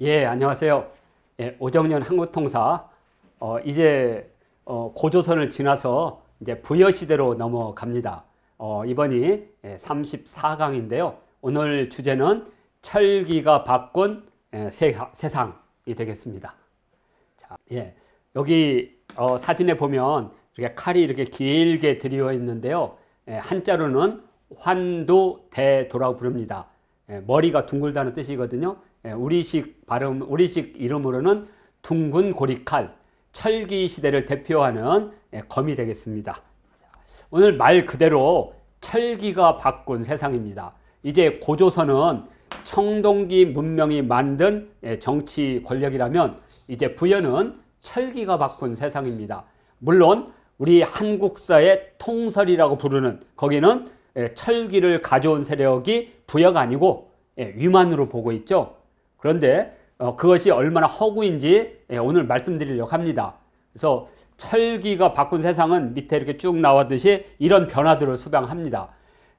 예, 안녕하세요. 예, 오정년 한국통사. 어, 이제 어, 고조선을 지나서 이제 부여 시대로 넘어갑니다. 어, 이번이 예, 34강인데요. 오늘 주제는 철기가 바꾼 예, 세, 상이 되겠습니다. 자, 예, 여기 어, 사진에 보면 이렇게 칼이 이렇게 길게 들여 있는데요. 예, 한자로는 환도대도라고 부릅니다. 예, 머리가 둥글다는 뜻이거든요. 예, 우리식 발음, 우리식 이름으로는 둥근 고리칼, 철기 시대를 대표하는 예, 검이 되겠습니다. 오늘 말 그대로 철기가 바꾼 세상입니다. 이제 고조선은 청동기 문명이 만든 예, 정치 권력이라면 이제 부여는 철기가 바꾼 세상입니다. 물론 우리 한국사의 통설이라고 부르는 거기는 철기를 가져온 세력이 부여가 아니고 위만으로 보고 있죠. 그런데 어, 그것이 얼마나 허구인지 예, 오늘 말씀드리려고 합니다. 그래서 철기가 바꾼 세상은 밑에 이렇게 쭉 나왔듯이 이런 변화들을 수반합니다.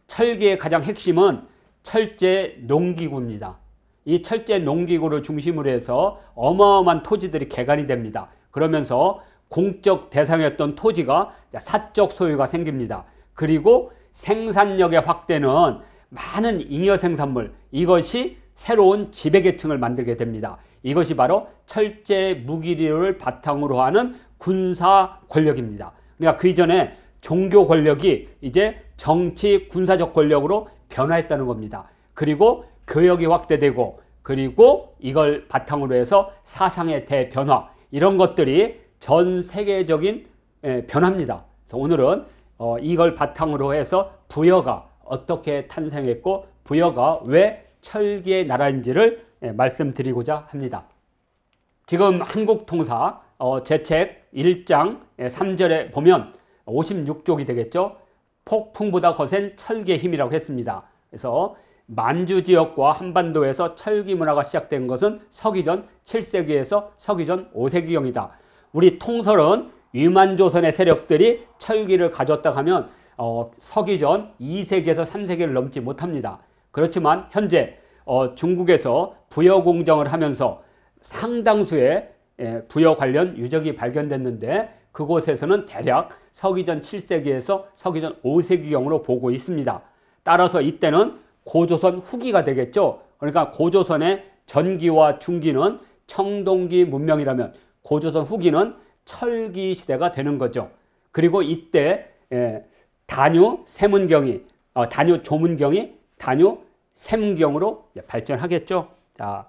철기의 가장 핵심은 철제 농기구입니다. 이 철제 농기구를 중심으로 해서 어마어마한 토지들이 개간이 됩니다. 그러면서 공적 대상이었던 토지가 사적 소유가 생깁니다. 그리고 생산력의 확대는 많은 잉여 생산물 이것이 새로운 지배계층을 만들게 됩니다. 이것이 바로 철제 무기를 바탕으로 하는 군사 권력입니다. 그러니까 그 이전에 종교 권력이 이제 정치 군사적 권력으로 변화했다는 겁니다. 그리고 교역이 확대되고 그리고 이걸 바탕으로 해서 사상의 대변화 이런 것들이 전 세계적인 변화입니다. 그래서 오늘은 어, 이걸 바탕으로 해서 부여가 어떻게 탄생했고 부여가 왜 철기의 나라인지를 예, 말씀드리고자 합니다. 지금 한국통사 어, 제책 1장 3절에 예, 보면 56쪽이 되겠죠. 폭풍보다 거센 철기의 힘이라고 했습니다. 그래서 만주 지역과 한반도에서 철기 문화가 시작된 것은 서기전 7세기에서 서기전 5세기경이다. 우리 통설은 위만조선의 세력들이 철기를 가졌다 하면 어, 서기전 2세기에서 3세기를 넘지 못합니다. 그렇지만 현재 어, 중국에서 부여 공정을 하면서 상당수의 예, 부여 관련 유적이 발견됐는데 그곳에서는 대략 서기전 7세기에서 서기전 5세기경으로 보고 있습니다. 따라서 이때는 고조선 후기가 되겠죠. 그러니까 고조선의 전기와 중기는 청동기 문명이라면 고조선 후기는 철기 시대가 되는 거죠. 그리고 이때 예, 단유 세문경이 어, 단유 조문경이 단유 샘경으로 발전하겠죠. 자,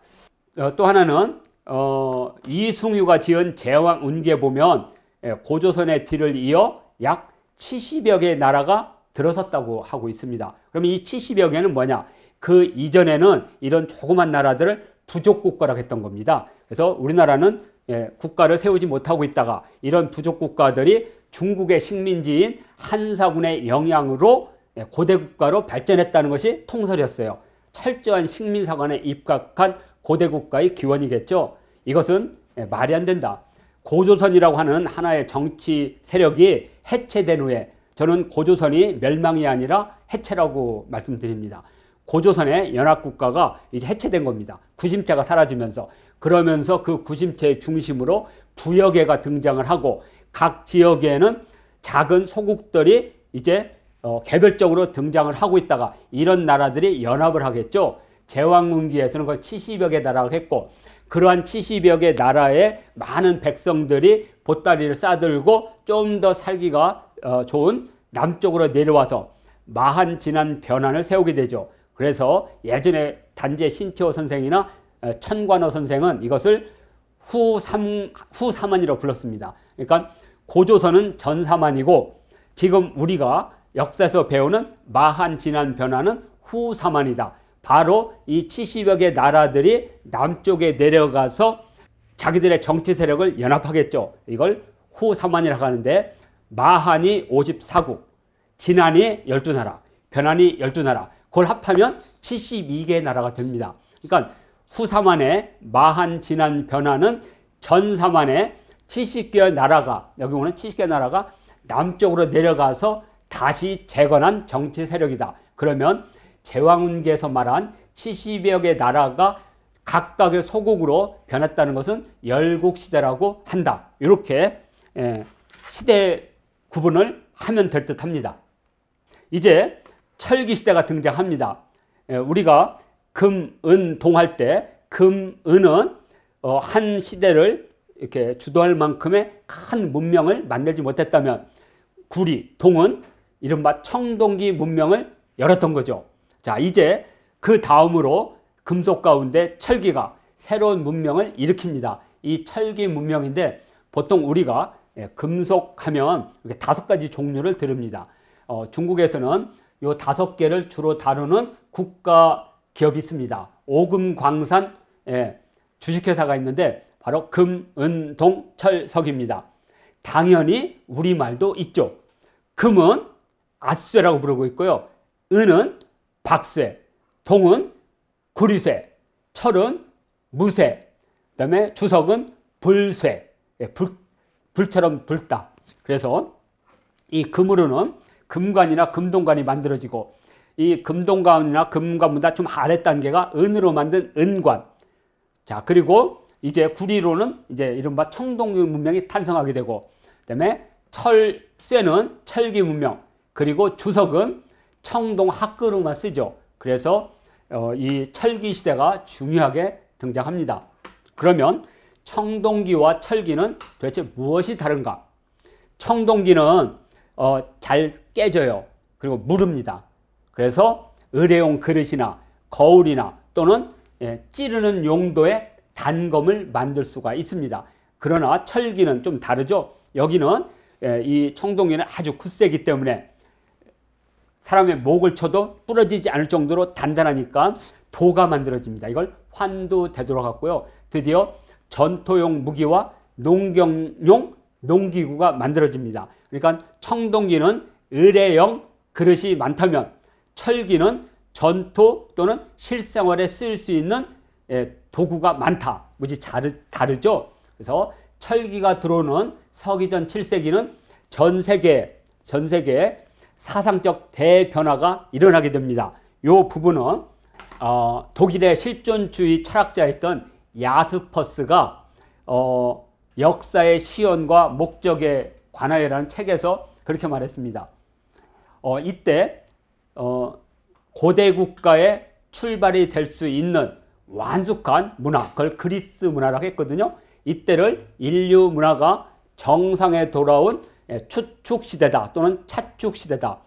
어, 또 하나는 어, 이승유가 지은 제왕 운기에 보면 예, 고조선의 뒤를 이어 약 70여 개의 나라가 들어섰다고 하고 있습니다. 그러면 이 70여 개는 뭐냐? 그 이전에는 이런 조그만 나라들을 부족 국가라고 했던 겁니다. 그래서 우리나라는 예, 국가를 세우지 못하고 있다가 이런 부족 국가들이 중국의 식민지인 한사군의 영향으로 예, 고대 국가로 발전했다는 것이 통설이었어요. 철저한 식민사관에 입각한 고대 국가의 기원이겠죠. 이것은 예, 말이 안 된다. 고조선이라고 하는 하나의 정치 세력이 해체된 후에 저는 고조선이 멸망이 아니라 해체라고 말씀드립니다. 고조선의 연합국가가 이제 해체된 겁니다. 구심체가 사라지면서 그러면서 그 구심체의 중심으로 부여계가 등장을 하고 각 지역에는 작은 소국들이 이제 어, 개별적으로 등장을 하고 있다가 이런 나라들이 연합을 하겠죠. 제왕문기에서는 거의 70여 개 나라가 했고 그러한 70여 개 나라의 많은 백성들이 보따리를 싸들고 좀 더 살기가 어, 좋은 남쪽으로 내려와서 마한 진한 변환을 세우게 되죠. 그래서 예전에 단재 신채호 선생이나 어, 천관호 선생은 이것을 후삼, 후사만이라고 불렀습니다. 그러니까 고조선은 전사만이고 지금 우리가 역사에서 배우는 마한 진한 변화는 후사만이다. 바로 이 70여 개 나라들이 남쪽에 내려가서 자기들의 정치 세력을 연합하겠죠. 이걸 후사만이라고 하는데 마한이 54국, 진한이 12나라, 변한이 12나라. 그걸 합하면 72개 나라가 됩니다. 그러니까 후사만의 마한, 진한, 변화는 전사만의 70개 나라가 여기 오는 70개 나라가 남쪽으로 내려가서 다시 재건한 정치 세력이다. 그러면 제왕운계에서 말한 70여 개 나라가 각각의 소국으로 변했다는 것은 열국 시대라고 한다. 이렇게 예, 시대 구분을 하면 될 듯합니다. 이제 철기 시대가 등장합니다. 예, 우리가 금, 은, 동할 때 금, 은은 어, 한 시대를 이렇게 주도할 만큼의 큰 문명을 만들지 못했다면 구리, 동은 이른바 청동기 문명을 열었던 거죠. 자, 이제 그 다음으로 금속 가운데 철기가 새로운 문명을 일으킵니다. 이 철기 문명인데 보통 우리가 예, 금속 하면 이렇게 다섯 가지 종류를 들읍니다. 어, 중국에서는 요 다섯 개를 주로 다루는 국가 기업이 있습니다. 오금광산 예, 주식회사가 있는데 바로 금, 은, 동, 철, 석입니다. 당연히 우리말도 있죠. 금은 아쇠라고 부르고 있고요. 은은 박쇠, 동은 구리쇠, 철은 무쇠, 그 다음에 주석은 불쇠, 예, 불, 불처럼 불다. 그래서 이 금으로는 금관이나 금동관이 만들어지고 이 금동관이나 금관보다 좀 아래 단계가 은으로 만든 은관. 자, 그리고 이제 구리로는 이제 이른바 청동기 문명이 탄생하게 되고 그다음에 철쇠는 철기 문명 그리고 주석은 청동 학그루만 쓰죠. 그래서 어, 이 철기 시대가 중요하게 등장합니다. 그러면 청동기와 철기는 도대체 무엇이 다른가? 청동기는 어, 잘 깨져요. 그리고 무릅니다. 그래서 의뢰용 그릇이나 거울이나 또는 예, 찌르는 용도의 단검을 만들 수가 있습니다. 그러나 철기는 좀 다르죠. 여기는 예, 이 청동기는 아주 굳세기 때문에 사람의 목을 쳐도 부러지지 않을 정도로 단단하니까 도가 만들어집니다. 이걸 환도 되돌아 갔고요. 드디어 전토용 무기와 농경용 농기구가 만들어집니다. 그러니까 청동기는 의뢰형 그릇이 많다면 철기는 전투 또는 실생활에 쓰일 수 있는 예, 도구가 많다. 무지 다르죠. 그래서 철기가 들어오는 서기전 7세기는 전 세계 전 세계 사상적 대변화가 일어나게 됩니다. 이 부분은 어, 독일의 실존주의 철학자였던 야스퍼스가 어, 역사의 시연과 목적에 관하여라는 책에서 그렇게 말했습니다. 어, 이때 어, 고대 국가의 출발이 될 수 있는 완숙한 문화, 그걸 그리스 문화라고 했거든요. 이때를 인류 문화가 정상에 돌아온 예, 추축 시대다 또는 차축 시대다.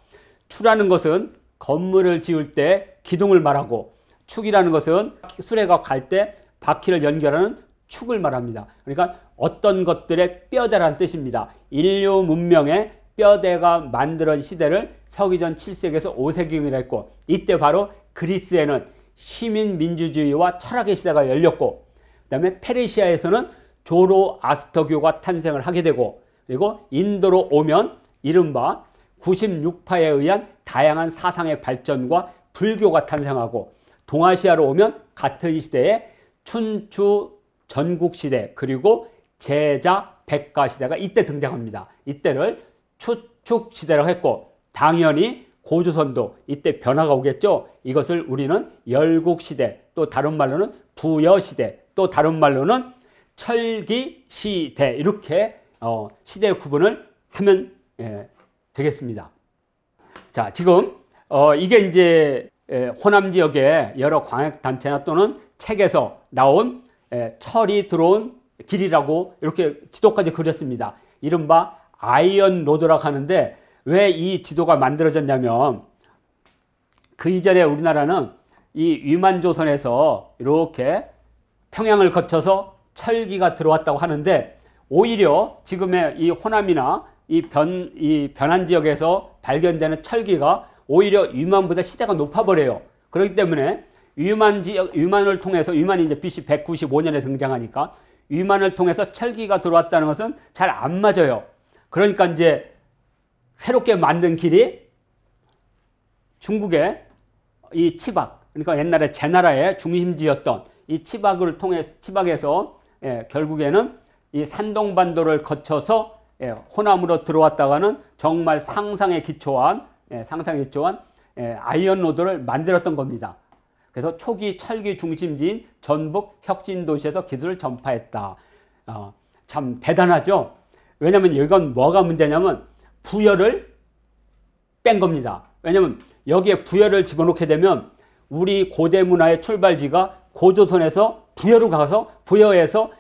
추라는 것은 건물을 지을 때 기둥을 말하고 축이라는 것은 수레가 갈 때 바퀴를 연결하는 축을 말합니다. 그러니까 어떤 것들의 뼈대라는 뜻입니다. 인류 문명의 뼈대가 만들어진 시대를 서기전 7세기에서 5세기경이라 했고 이때 바로 그리스에는 시민 민주주의와 철학의 시대가 열렸고 그다음에 페르시아에서는 조로 아스터교가 탄생을 하게 되고 그리고 인도로 오면 이른바 96파에 의한 다양한 사상의 발전과 불교가 탄생하고 동아시아로 오면 같은 시대에 춘추 전국 시대 그리고 제자 백가 시대가 이때 등장합니다. 이때를 추축 시대라고 했고 당연히 고조선도 이때 변화가 오겠죠. 이것을 우리는 열국 시대 또 다른 말로는 부여 시대 또 다른 말로는 철기 시대 이렇게 어, 시대 구분을 하면 예, 되겠습니다. 자 지금 어, 이게 이제 예, 호남 지역의 여러 광역 단체나 또는 책에서 나온 예, 철이 들어온 길이라고 이렇게 지도까지 그렸습니다. 이른바 Iron Road라고 하는데 왜 이 지도가 만들어졌냐면 그 이전에 우리나라는 이 위만 조선에서 이렇게 평양을 거쳐서 철기가 들어왔다고 하는데 오히려 지금의 이 호남이나 이 변, 이 변한 지역에서 발견되는 철기가 오히려 위만보다 시대가 높아버려요. 그렇기 때문에 위만 지역, 위만을 통해서, 위만이 이제 BC 195년에 등장하니까 위만을 통해서 철기가 들어왔다는 것은 잘 안 맞아요. 그러니까 이제 새롭게 만든 길이 중국의 이 치박, 그러니까 옛날에 제 나라의 중심지였던 이 치박을 통해 치박에서 예, 결국에는 이 산동반도를 거쳐서 예, 호남으로 들어왔다라는 정말 상상에 기초한 예, 상상에 기초한 예, Iron Road를 만들었던 겁니다. 그래서 초기 철기 중심지인 전북 혁신 도시에서 기술을 전파했다. 어, 참 대단하죠. 왜냐하면 이건 뭐가 문제냐면 부여를 뺀 겁니다. 왜냐하면 여기에 부여를 집어넣게 되면 우리 고대 문화의 출발지가 고조선에서 부여로 가서 부여에서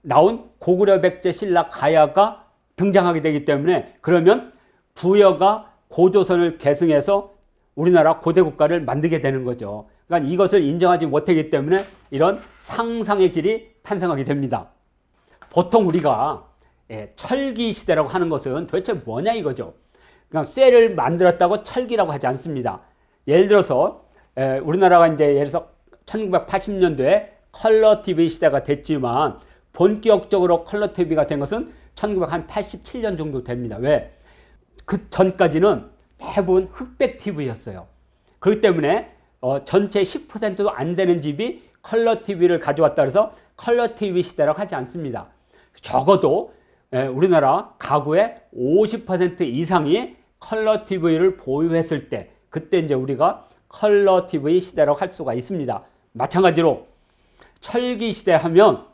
나온 고구려 백제 신라 가야가 등장하게 되기 때문에 그러면 부여가 고조선을 계승해서 우리나라 고대 국가를 만들게 되는 거죠. 그러니까 이것을 인정하지 못하기 때문에 이런 상상의 길이 탄생하게 됩니다. 보통 우리가 예, 철기 시대라고 하는 것은 도대체 뭐냐 이거죠. 그냥 쇠를 만들었다고 철기라고 하지 않습니다. 예를 들어서 예, 우리나라가 이제 예를 들어서 1980년도에 컬러 TV 시대가 됐지만 본격적으로 컬러 TV가 된 것은 1987년 정도 됩니다. 왜? 그 전까지는 대부분 흑백 TV였어요. 그렇기 때문에 어, 전체 10%도 안 되는 집이 컬러 TV를 가져왔다 그래서 컬러 TV 시대라고 하지 않습니다. 적어도 예, 우리나라 가구의 50% 이상이 컬러 TV를 보유했을 때 그때 이제 우리가 컬러 TV 시대라고 할 수가 있습니다. 마찬가지로 철기 시대 하면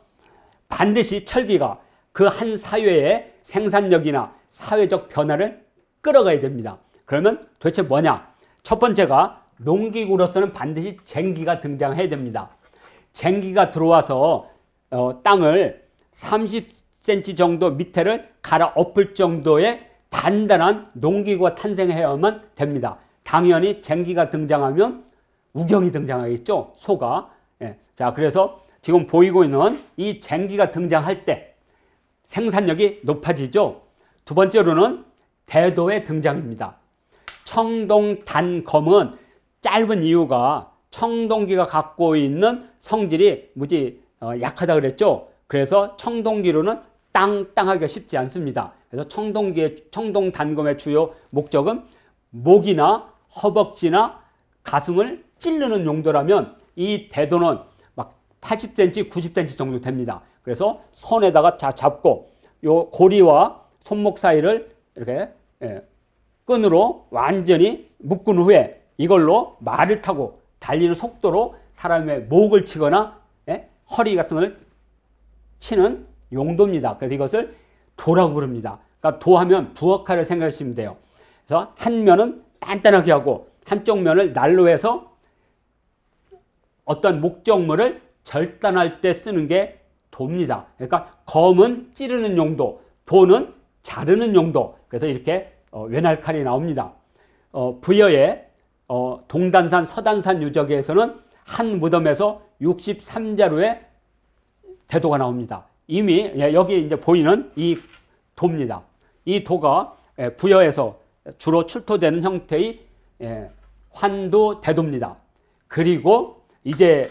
반드시 철기가 그 한 사회의 생산력이나 사회적 변화를 끌어가야 됩니다. 그러면 도대체 뭐냐? 첫 번째가 농기구로서는 반드시 쟁기가 등장해야 됩니다. 쟁기가 들어와서 어, 땅을 30cm 정도 밑에를 갈아 엎을 정도의 단단한 농기구가 탄생해야만 됩니다. 당연히 쟁기가 등장하면 우경이 등장하겠죠. 소가. 예. 자, 그래서 지금 보이고 있는 이 쟁기가 등장할 때 생산력이 높아지죠. 두 번째로는 대도의 등장입니다. 청동 단검은 짧은 이유가 청동기가 갖고 있는 성질이 무지 어, 약하다 그랬죠. 그래서 청동기로는 땅땅하기가 쉽지 않습니다. 그래서 청동기의 청동 단검의 주요 목적은 목이나 허벅지나 가슴을 찌르는 용도라면 이 대도는 막 80cm, 90cm 정도 됩니다. 그래서 손에다가 자 잡고 요 고리와 손목 사이를 이렇게 예, 끈으로 완전히 묶은 후에 이걸로 말을 타고 달리는 속도로 사람의 목을 치거나 예, 허리 같은 걸 치는 용도입니다. 그래서 이것을 도라고 부릅니다. 그러니까 도하면 부엌칼을 생각하시면 돼요. 그래서 한 면은 단단하게 하고 한쪽 면을 난로해서 어떤 목적물을 절단할 때 쓰는 게 도입니다. 그러니까 검은 찌르는 용도, 도는 자르는 용도. 그래서 이렇게 어, 외날칼이 나옵니다. 어, 부여의 어, 동단산 서단산 유적에서는 한 무덤에서 63자루의 대도가 나옵니다. 이미 예, 여기 이제 보이는 이 도입니다. 이 도가 예, 부여에서 주로 출토되는 형태의 예, 환도 대도입니다. 그리고 이제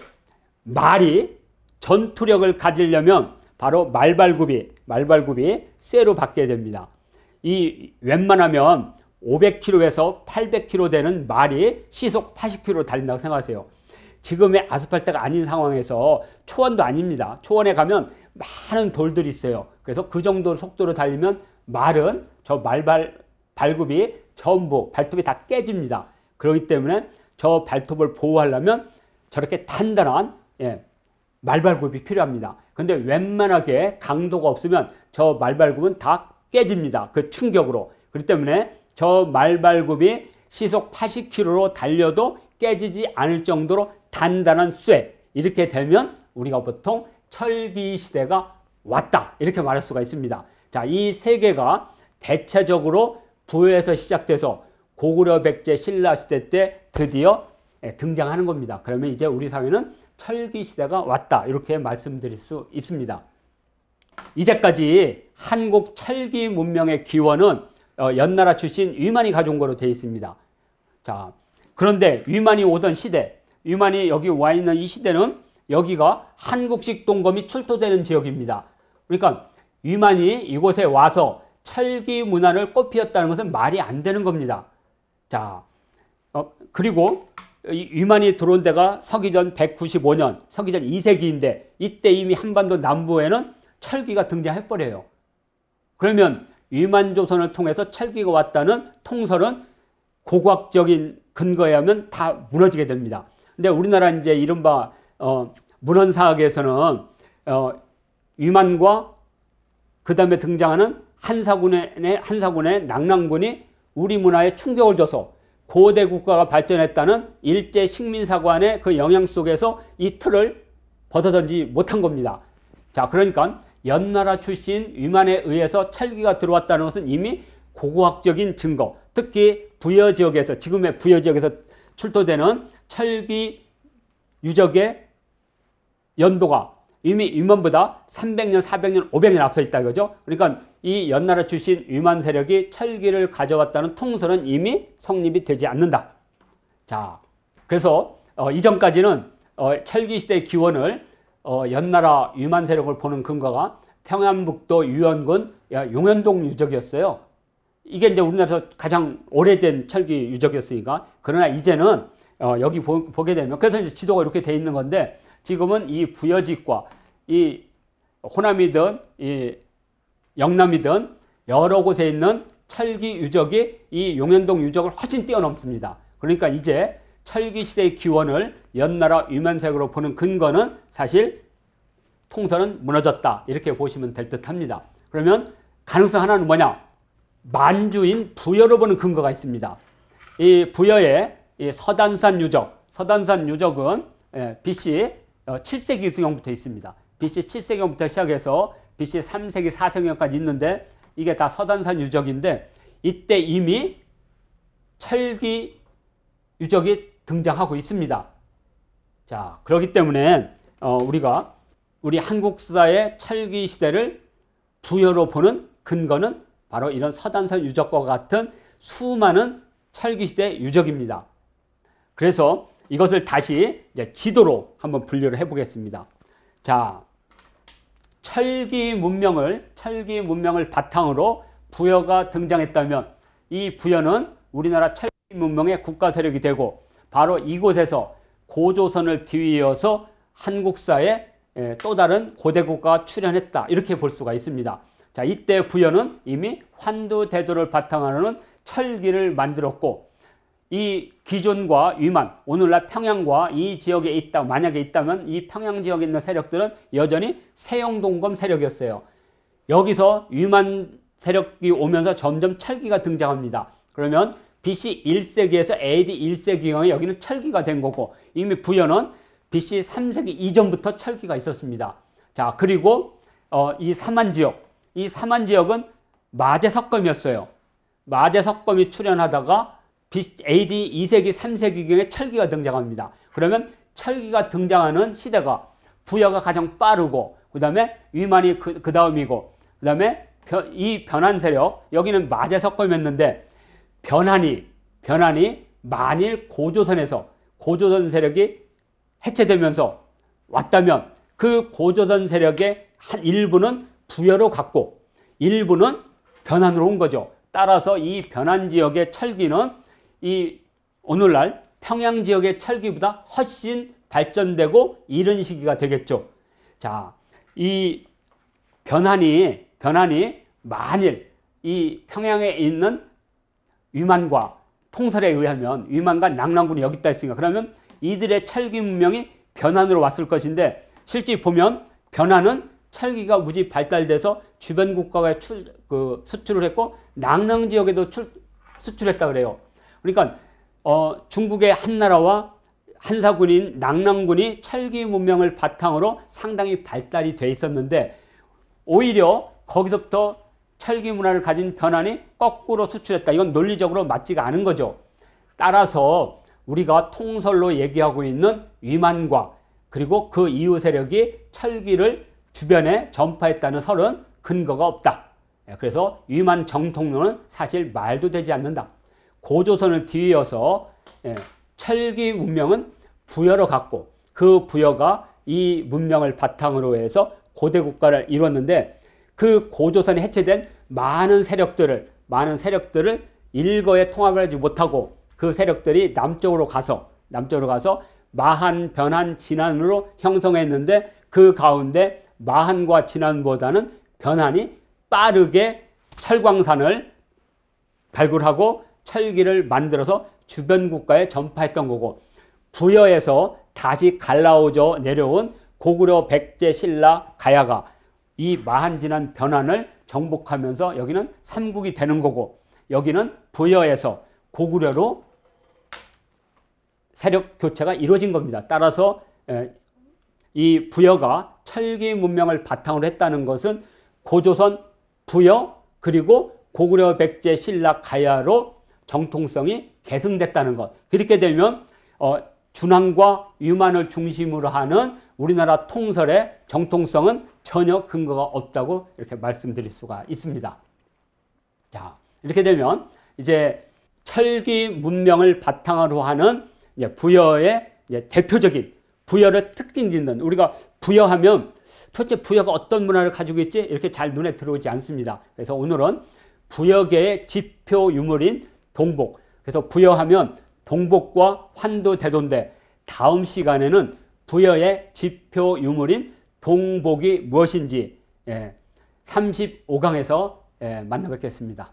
말이 전투력을 가지려면 바로 말발굽이 말발굽이 쇠로 바뀌어야 됩니다. 이 웬만하면 500km에서 800km 되는 말이 시속 80km 달린다고 생각하세요. 지금의 아스팔트가 아닌 상황에서 초원도 아닙니다. 초원에 가면 많은 돌들이 있어요. 그래서 그 정도 속도로 달리면 말은 저 말발 발굽이 전부 발톱이 다 깨집니다. 그렇기 때문에 저 발톱을 보호하려면 저렇게 단단한 예, 말발굽이 필요합니다. 근데 웬만하게 강도가 없으면 저 말발굽은 다 깨집니다. 그 충격으로. 그렇기 때문에 저 말발굽이 시속 80km로 달려도 깨지지 않을 정도로 단단한 쇠. 이렇게 되면 우리가 보통 철기 시대가 왔다. 이렇게 말할 수가 있습니다. 자, 이 세 개가 대체적으로 부여에서 시작돼서 고구려 백제 신라 시대 때 드디어 등장하는 겁니다. 그러면 이제 우리 사회는 철기 시대가 왔다. 이렇게 말씀드릴 수 있습니다. 이제까지 한국 철기 문명의 기원은 어, 연나라 출신 위만이 가져온 거로 되어 있습니다. 자, 그런데 위만이 오던 시대, 위만이 여기 와 있는 이 시대는 여기가 한국식 동검이 출토되는 지역입니다. 그러니까 위만이 이곳에 와서 철기 문화를 꽃피웠다는 것은 말이 안 되는 겁니다. 자, 어, 그리고 위만이 들어온 데가 서기전 195년, 서기전 2세기인데 이때 이미 한반도 남부에는 철기가 등장해버려요. 그러면 위만 조선을 통해서 철기가 왔다는 통설은 고고학적인 근거에 하면 다 무너지게 됩니다. 근데 우리나라 이제 이른바 어, 문헌사학에서는 어, 위만과 그 다음에 등장하는 한사군의 한사군의 낙랑군이 우리 문화에 충격을 줘서 고대 국가가 발전했다는 일제 식민사관의 그 영향 속에서 이 틀을 벗어던지 못한 겁니다. 자, 그러니까 연나라 출신 위만에 의해서 철기가 들어왔다는 것은 이미 고고학적인 증거, 특히 부여 지역에서 지금의 부여 지역에서 출토되는 철기 유적의 연도가 이미 위만보다 300년, 400년, 500년 앞서 있다 이거죠. 그러니까 이 연나라 출신 위만 세력이 철기를 가져왔다는 통설은 이미 성립이 되지 않는다. 자, 그래서 어, 이전까지는 어, 철기 시대의 기원을 어, 연나라 위만 세력을 보는 근거가 평안북도 유연군 용현동 유적이었어요. 이게 이제 우리나라에서 가장 오래된 철기 유적이었으니까 그러나 이제는 어, 여기 보, 게 되면 그래서 이제 지도가 이렇게 돼 있는 건데 지금은 이 부여직과 이 호남이든 이 영남이든 여러 곳에 있는 철기 유적이 이 용현동 유적을 훨씬 뛰어넘습니다. 그러니까 이제 철기 시대의 기원을 연나라 유면색으로 보는 근거는 사실 통선은 무너졌다 이렇게 보시면 될 듯합니다. 그러면 가능성 하나는 뭐냐? 만주인 부여로 보는 근거가 있습니다. 이 부여의 이 서단산 유적, 서단산 유적은 예, BC 7세기경부터 어, 있습니다. BC 7세기경부터 시작해서 BC 3세기 4세기까지 있는데 이게 다 서단산 유적인데 이때 이미 철기 유적이 등장하고 있습니다. 자, 그렇기 때문에 어, 우리가 우리 한국사의 철기 시대를 부여로 보는 근거는 바로 이런 서단산 유적과 같은 수많은 철기 시대 유적입니다. 그래서 이것을 다시 이제 지도로 한번 분류를 해보겠습니다. 자, 철기 문명을 철기 문명을 바탕으로 부여가 등장했다면 이 부여는 우리나라 철기 문명의 국가 세력이 되고 바로 이곳에서 고조선을 뒤이어서 한국사에 또 다른 고대 국가가 출현했다 이렇게 볼 수가 있습니다. 자 이때 부여는 이미 환두대도를 바탕으로 는 철기를 만들었고 이 기존과 위만, 오늘날 평양과 이 지역에 있다, 만약에 있다면 이 평양 지역에 있는 세력들은 여전히 세영동검 세력이었어요. 여기서 위만 세력이 오면서 점점 철기가 등장합니다. 그러면 BC 1세기에서 AD 1세기경에 여기는 철기가 된 거고 이미 부여는 BC 3세기 이전부터 철기가 있었습니다. 자, 그리고 어, 이 사만 지역, 이 사만 지역은 마제석검이었어요. 마제석검이 출현하다가 AD 2세기, 3세기경에 철기가 등장합니다. 그러면 철기가 등장하는 시대가 부여가 가장 빠르고 그 다음에 위만이 그, 그 다음이고 그 다음에 이 변한 세력 여기는 마제석검이었는데 변환이 변환이 만일 고조선에서 고조선 세력이 해체되면서 왔다면 그 고조선 세력의 한 일부는 부여로 갔고 일부는 변환으로 온 거죠. 따라서 이 변환 지역의 철기는 이 오늘날 평양 지역의 철기보다 훨씬 발전되고 이런 시기가 되겠죠. 자, 이 변환이 변환이 만일 이 평양에 있는 위만과 통설에 의하면 위만과 낙랑군이 여기 있다 했으니까 그러면 이들의 철기 문명이 변환으로 왔을 것인데 실제 보면 변환은 철기가 무지 발달돼서 주변 국가에 출, 그 수출을 했고 낙랑 지역에도 출, 수출했다 그래요. 그러니까 어, 중국의 한나라와 한사군인 낙랑군이 철기 문명을 바탕으로 상당히 발달이 돼 있었는데 오히려 거기서부터 철기 문화를 가진 변환이 거꾸로 수출했다. 이건 논리적으로 맞지가 않은 거죠. 따라서 우리가 통설로 얘기하고 있는 위만과 그리고 그 이후 세력이 철기를 주변에 전파했다는 설은 근거가 없다. 그래서 위만 정통론은 사실 말도 되지 않는다. 고조선을 뒤이어서 예, 철기 문명은 부여로 갔고 그 부여가 이 문명을 바탕으로 해서 고대 국가를 이뤘는데 그 고조선이 해체된 많은 세력들을 많은 세력들을 일거에 통합을 하지 못하고 그 세력들이 남쪽으로 가서 남쪽으로 가서 마한, 변한, 진한으로 형성했는데 그 가운데 마한과 진한보다는 변한이 빠르게 철광산을 발굴하고 철기를 만들어서 주변 국가에 전파했던 거고 부여에서 다시 갈라오져 내려온 고구려 백제 신라 가야가 이 마한진한 변환을 정복하면서 여기는 삼국이 되는 거고 여기는 부여에서 고구려로 세력 교체가 이루어진 겁니다. 따라서 이 부여가 철기 문명을 바탕으로 했다는 것은 고조선 부여 그리고 고구려 백제 신라 가야로 정통성이 계승됐다는 것. 그렇게 되면 어, 준왕과 유만을 중심으로 하는 우리나라 통설의 정통성은 전혀 근거가 없다고 이렇게 말씀드릴 수가 있습니다. 자, 이렇게 되면 이제 철기 문명을 바탕으로 하는 부여의 대표적인 부여를 특징 짓는 우리가 부여하면 도대체 부여가 어떤 문화를 가지고 있지 이렇게 잘 눈에 들어오지 않습니다. 그래서 오늘은 부여계의 지표 유물인 동복. 그래서 부여하면 동복과 환도대도인데 다음 시간에는 부여의 지표 유물인 동복이 무엇인지 35강에서 예, 예, 만나뵙겠습니다.